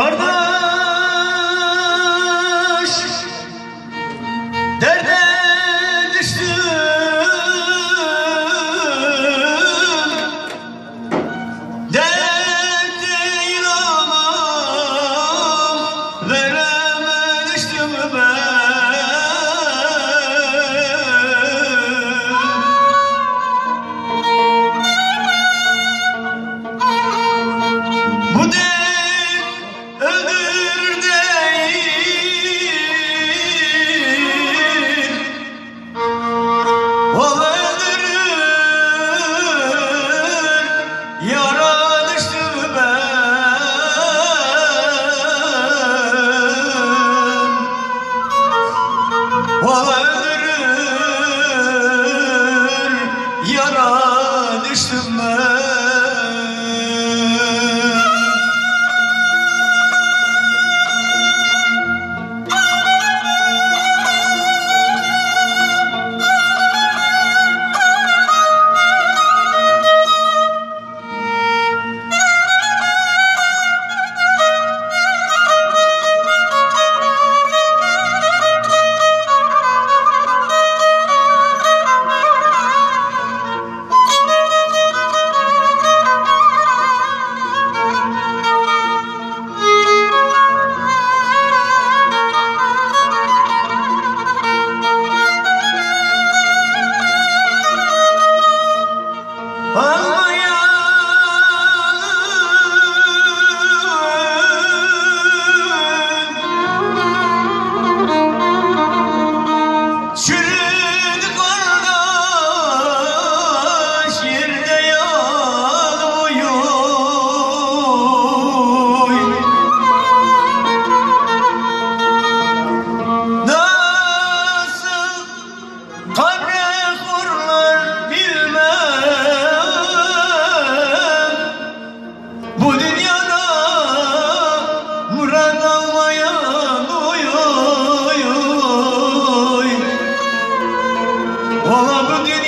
Kardeş! Tu Olamı